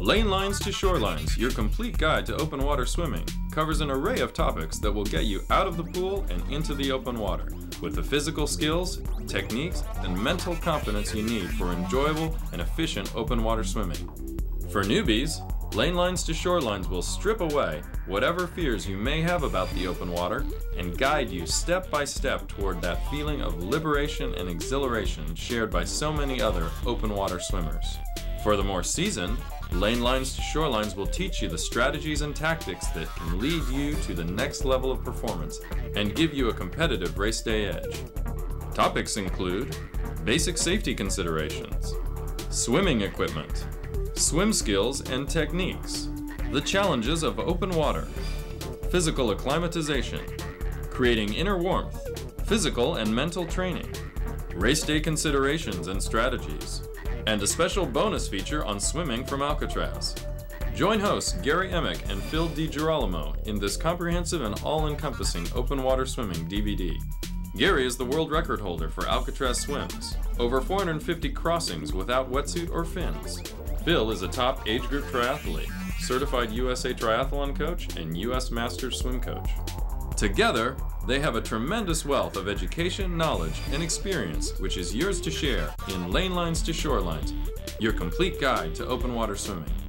Lane Lines to Shorelines, your complete guide to open water swimming, covers an array of topics that will get you out of the pool and into the open water with the physical skills, techniques, and mental confidence you need for enjoyable and efficient open water swimming. For newbies, Lane Lines to Shorelines will strip away whatever fears you may have about the open water and guide you step by step toward that feeling of liberation and exhilaration shared by so many other open water swimmers. The seasoned, Lane Lines to Shorelines will teach you the strategies and tactics that can lead you to the next level of performance and give you a competitive race day edge. Topics include basic safety considerations, swimming equipment, swim skills and techniques, the challenges of open water, physical acclimatization, creating inner warmth, physical and mental training, race day considerations and strategies, and a special bonus feature on swimming from Alcatraz. Join hosts Gary Emich and Phil DiGirolamo in this comprehensive and all-encompassing open water swimming DVD. Gary is the world record holder for Alcatraz swims, over 450 crossings without wetsuit or fins. Phil is a top age group triathlete, certified USA triathlon coach, and US Masters swim coach. Together, they have a tremendous wealth of education, knowledge, and experience which is yours to share in Lane Lines to Shorelines, your complete guide to open water swimming.